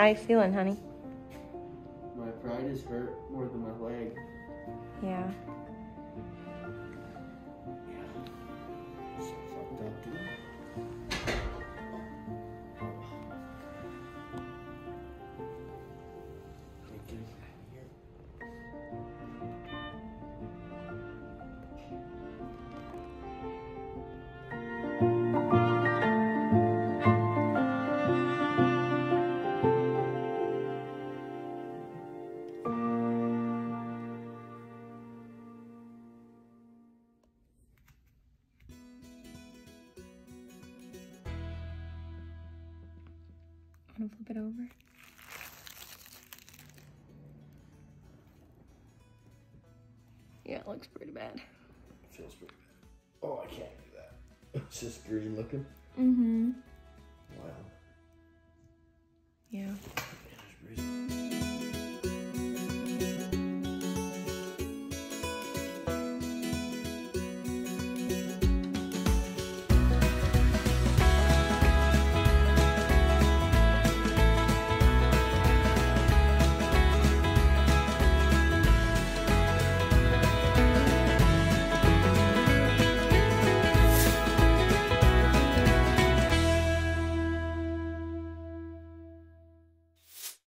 How you feeling, honey? My pride is hurt more than my leg. Yeah. So fucked up, dude. gonna flip it over. Yeah, it looks pretty bad. It feels pretty bad. Oh, I can't do that. It's just green looking? Mm-hmm. Wow. Yeah.